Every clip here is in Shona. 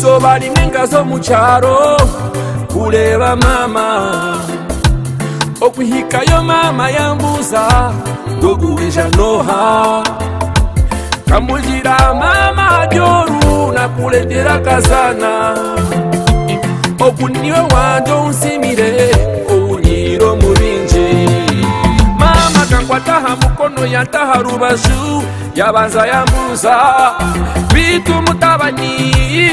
iso varimwe ngazo mucharo kureva mama okwihikayo mama yambuza ndokuwizha noha kambujira mama joru nakulendera kazana okuniwe wanjo unsimire hantu yantahara ubaju yabanza yambuza bituma utabani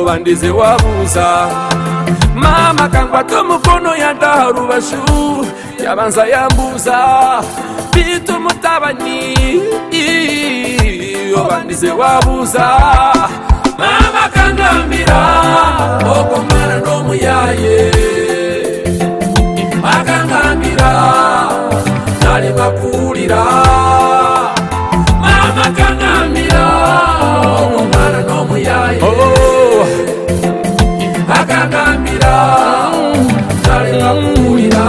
uba ndize wabuza mama kangwata umukono yantahara ubaju yabanza yambuza bituma utabani uba ndize wabuza mama kangambira okomana n'omuyaye alima kuwulira maama kanamira omwana n'omuyaye oh, oh, oh. akanamira alima kuwulira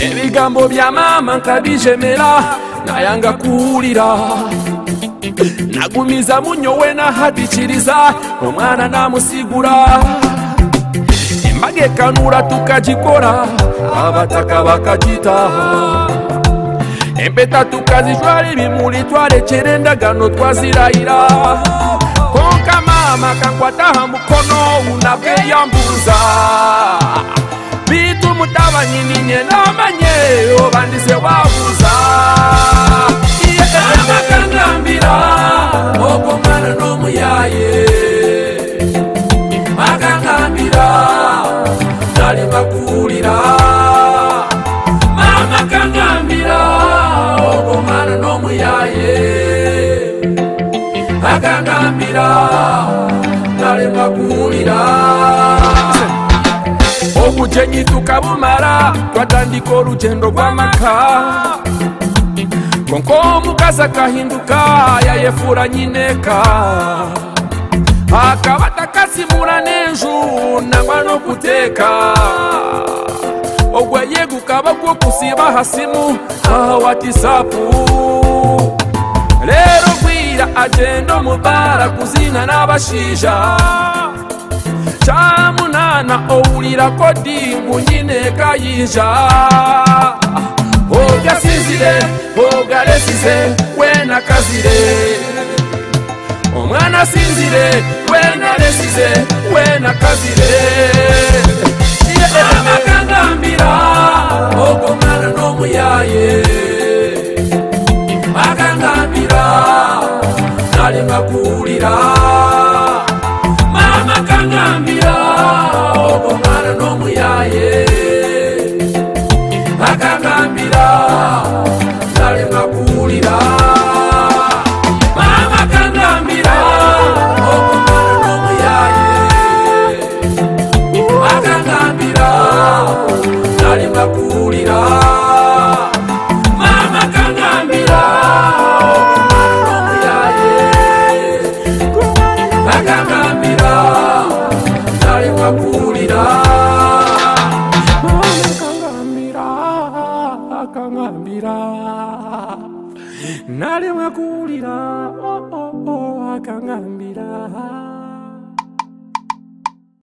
ebigambo bya maama nkabijemera nayanga kuwulira nagumiza munyo we nahadikiriza omwana namusigura tichiekanura tukachikora ava takavakachita embeta tukazishwari vimuli twarecherenda gano twazirayira konka mama kangwataha mukono unakeyambuza vitu mutavanyininyenamanyeyo vandise wavuza wa kuwulira nalemba kuwulira obutenyi tukabumala twatandika olugendo gw'amaka konka omukazi akahinduka yayefuura nyineka akaba takasimula n'enju nangwa n'okuteeka ogweyegukaba gw'okusiiba hasimu aha watisapu leero Shija agenda omubara kuzina n'abashiija camunana owulirako dingu nyine ekayinja ogasizire ogalesize wenakazire omwana sinzire wenalesize wenakazire yalema kuwulira mama kangambira okomana n'omuyaye akangambira yalema kuwulira Yeah. nalemwa kuwulira oo oh, oh, oh, akangambira